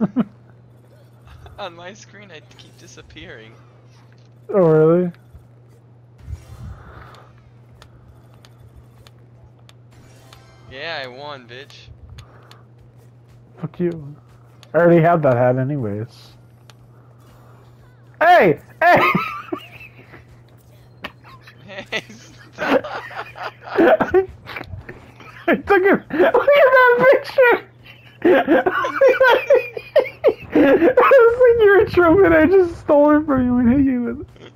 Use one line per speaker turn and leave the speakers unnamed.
On my screen, I keep disappearing.
oh, really?
Yeah, I won, bitch.
Fuck you. I already have that hat anyways. Hey! Hey!
Hey.
I took it. Look at that picture! I was like, you're a and I just stole it from you and hit you with it.